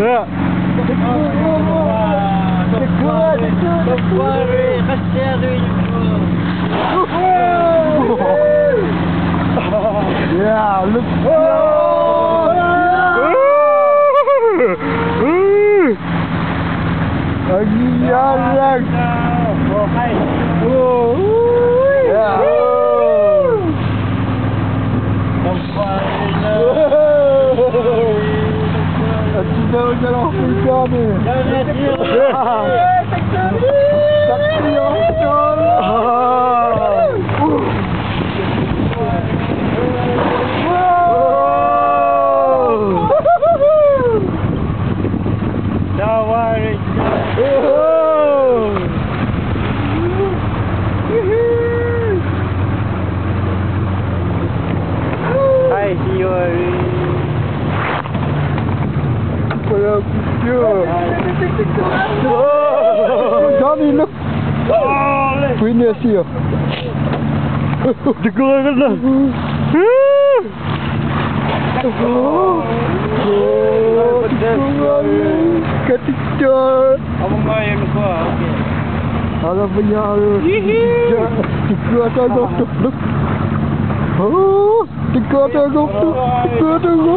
C'est quoi, c'est quoi, c'est quoi, Brasil! Dude. Oh, Johnny, look. Oh, we near see you. The gorilla. Oh, Get Oh, done. Apa kau yang kau? Ada punya. Tiga atau dua. Oh, tiga atau dua. Tiga atau dua.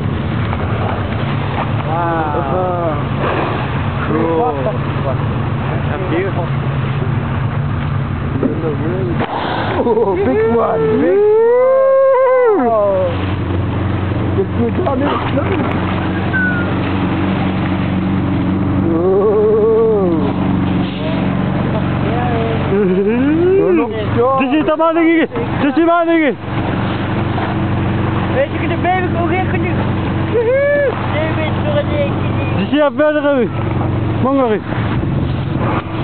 What? beautiful. Oh, big one, big one. Oh. The good one is oh. Ze zit er maar in, ze zit maar in. Weet je, de benen ook in genoeg. Je weet voor een eentje niet. Ze zit er verder,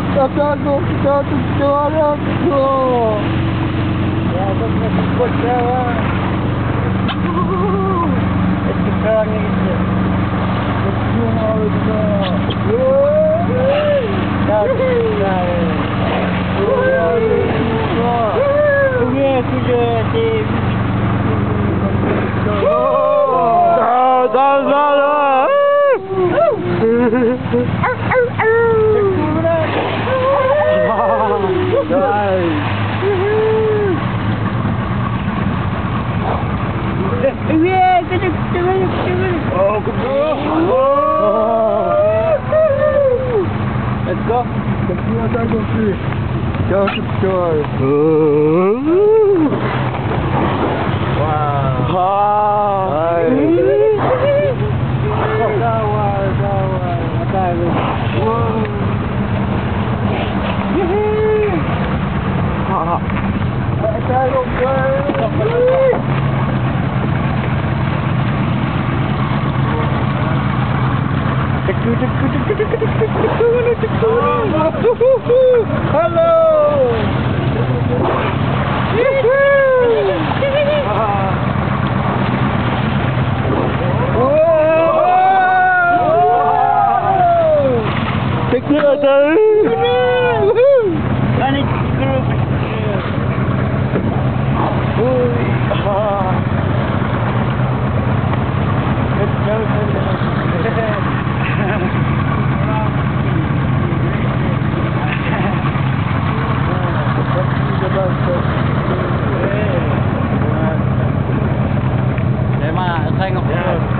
Jesús cantando, cantando, llorando. Ya, vos me escuchabas. Escuchaban eso. Oh! 不要带过去，要要死！哇，好！嘿嘿嘿，走开，走开，我带过去。嗯。嘿。好。我带过去。嘟 Hello! C'est Take me hang on. Yeah.